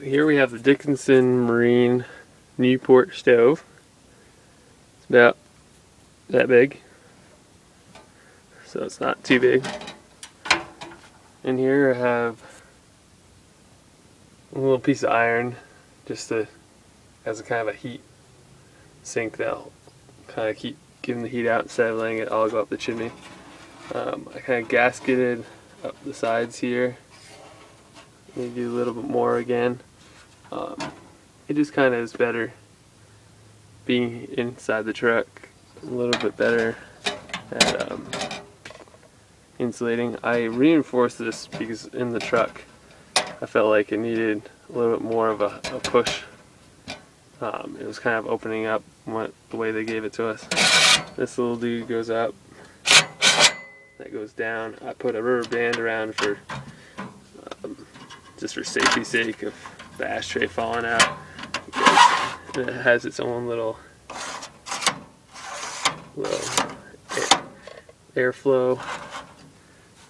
Here we have the Dickinson Marine Newport stove. It's about that big. So it's not too big. And here I have a little piece of iron just to as a kind of a heat sink that'll kind of keep giving the heat out instead of letting it all go up the chimney. Um, I kind of gasketed up the sides here. Maybe a little bit more again. Um, it just kind of is better being inside the truck. A little bit better at um, insulating. I reinforced this because in the truck I felt like it needed a little bit more of a, a push. Um, it was kind of opening up what, the way they gave it to us. This little dude goes up, that goes down. I put a rubber band around for just for safety's sake of the ashtray falling out. It has its own little little air, airflow.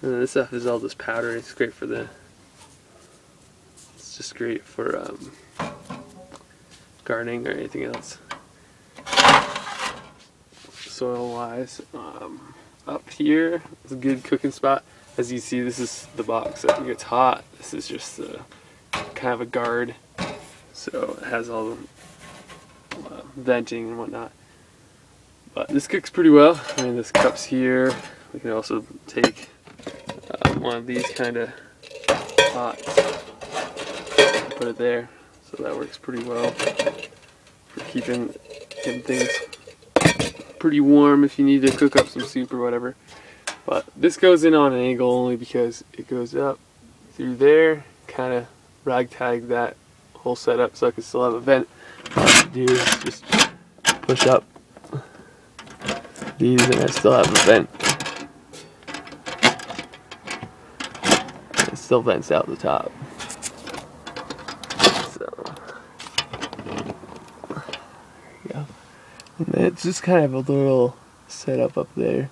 And this stuff is all just powder. It's great for the. It's just great for um, gardening or anything else. Soil wise, um, up here is a good cooking spot. As you see, this is the box that gets hot. This is just a, kind of a guard, so it has all the uh, venting and whatnot. But this cooks pretty well. I mean, this cup's here. We can also take uh, one of these kind of pots and put it there. So that works pretty well for keeping, keeping things pretty warm if you need to cook up some soup or whatever. But this goes in on an angle only because it goes up through there, kind of ragtag that whole setup so I can still have a vent. Do is just push up these and I still have a vent. It still vents out the top. So, yeah. And it's just kind of a little setup up there.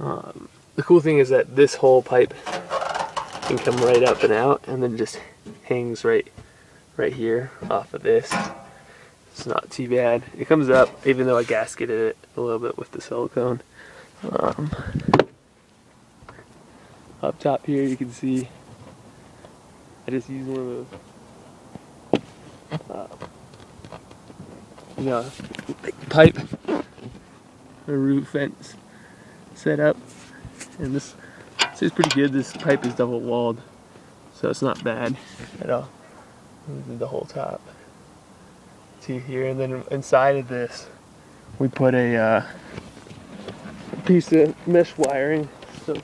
Um, the cool thing is that this whole pipe can come right up and out and then just hangs right right here off of this. It's not too bad. It comes up even though I gasketed it a little bit with the silicone. Um, up top here you can see I just used one of those uh, you know, pipe a roof fence set up. And this, this is pretty good. This pipe is double walled so it's not bad at all. The whole top. To here and then inside of this we put a, uh, piece of mesh wiring. So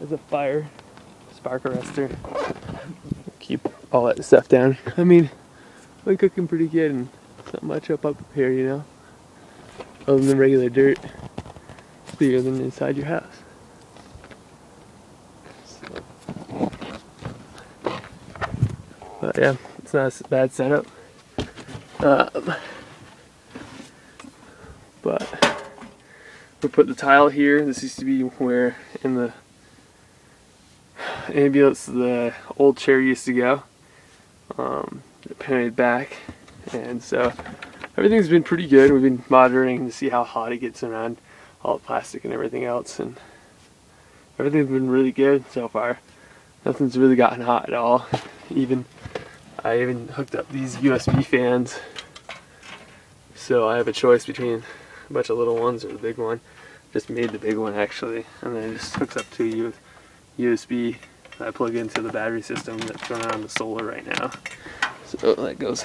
as a fire spark arrestor. Keep all that stuff down. I mean we're cooking pretty good and not much up up here you know other than regular dirt clearer than inside your house. But yeah, it's not a bad setup. Um, but we put the tile here. This used to be where in the ambulance the old chair used to go. Um, it painted back, and so everything's been pretty good. We've been monitoring to see how hot it gets around all the plastic and everything else and everything's been really good so far. Nothing's really gotten hot at all. Even I even hooked up these USB fans. So I have a choice between a bunch of little ones or the big one. Just made the big one actually and then it just hooks up to USB I plug into the battery system that's running on the solar right now. So that goes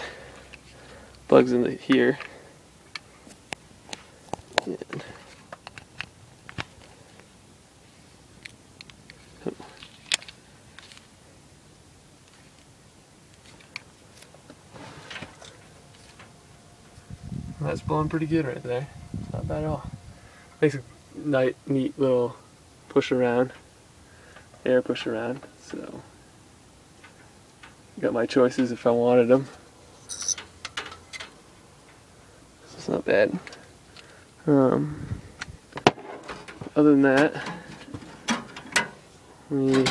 plugs into here and That's blowing pretty good right there. It's not bad at all. Makes a nice, neat little push around, air push around. So, got my choices if I wanted them. it's not bad. Um, other than that, we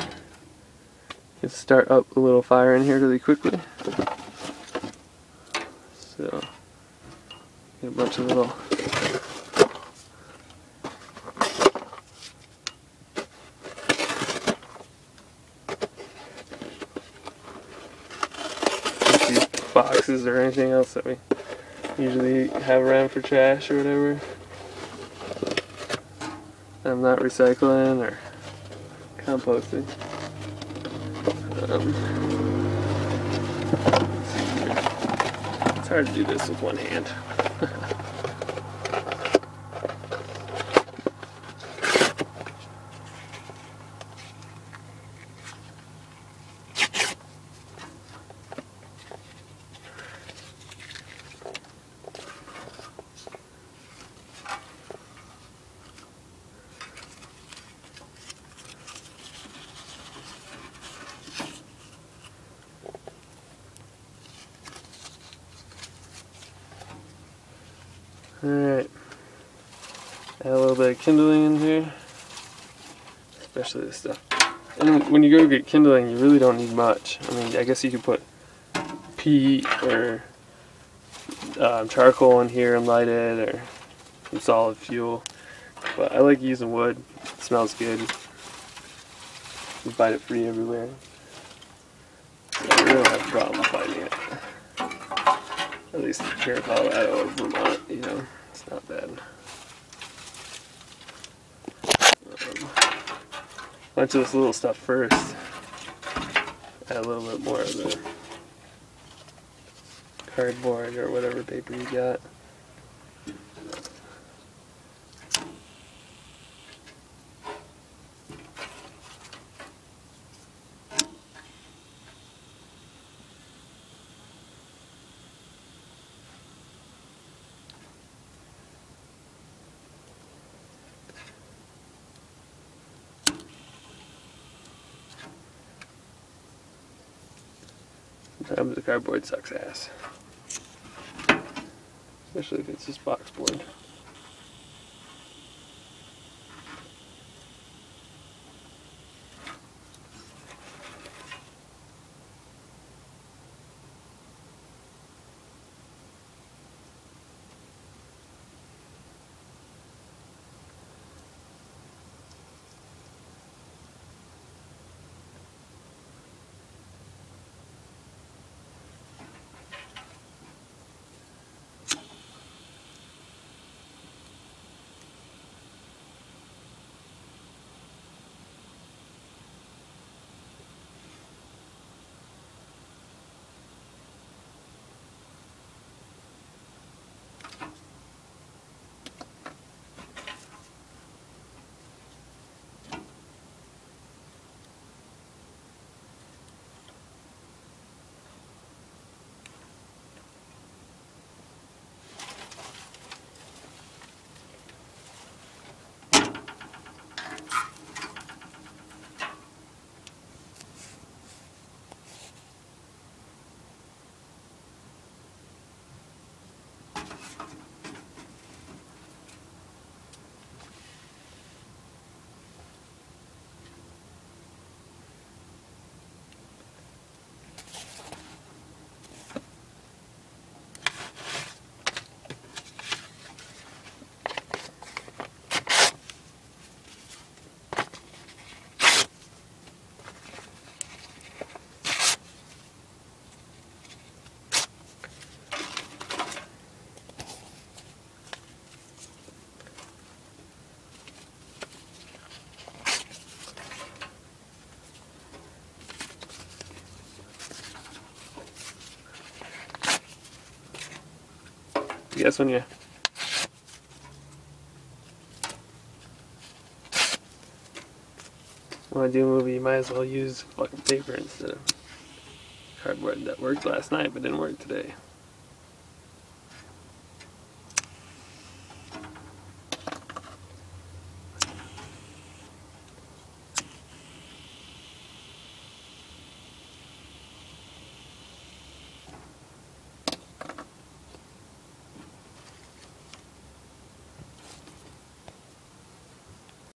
can start up a little fire in here really quickly. So, get a bunch of little boxes or anything else that we usually have around for trash or whatever. I'm not recycling or composting. Um, it's hard to do this with one hand. Alright. Add a little bit of kindling in here. Especially this stuff. And when you go get kindling, you really don't need much. I mean, I guess you could put peat or um, charcoal in here and light it, or some solid fuel. But I like using wood. It smells good. You find it free everywhere. So I really don't have a problem finding it. At least here in Colorado or Vermont, you know, it's not bad. Um, bunch of this little stuff first. Add a little bit more of the cardboard or whatever paper you got. Sometimes the cardboard sucks ass. Especially if it's just box board. Guess when you want to do a movie, you might as well use fucking paper instead of cardboard that worked last night but didn't work today.